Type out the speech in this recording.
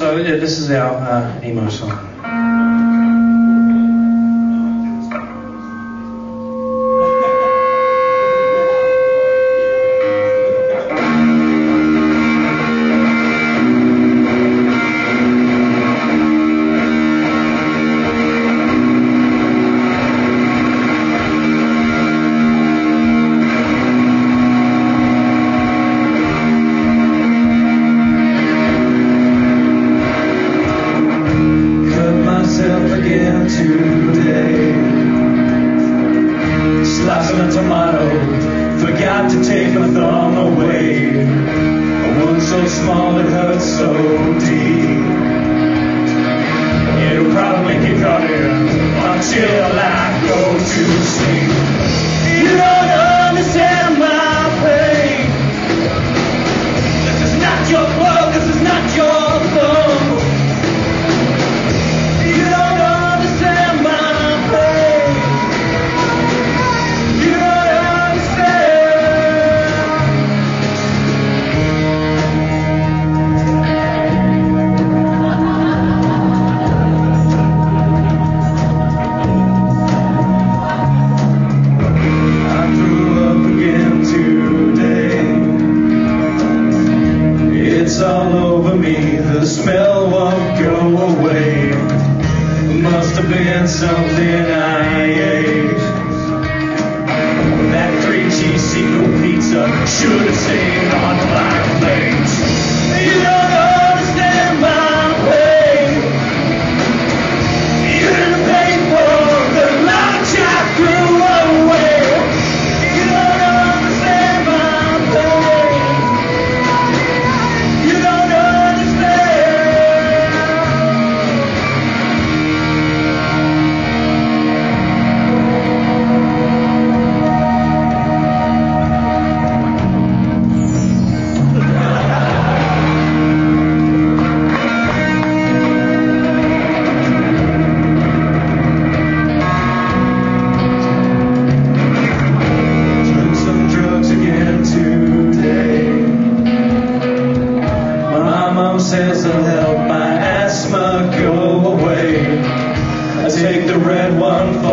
So yeah, this is our uh, emo song. Something I take the red one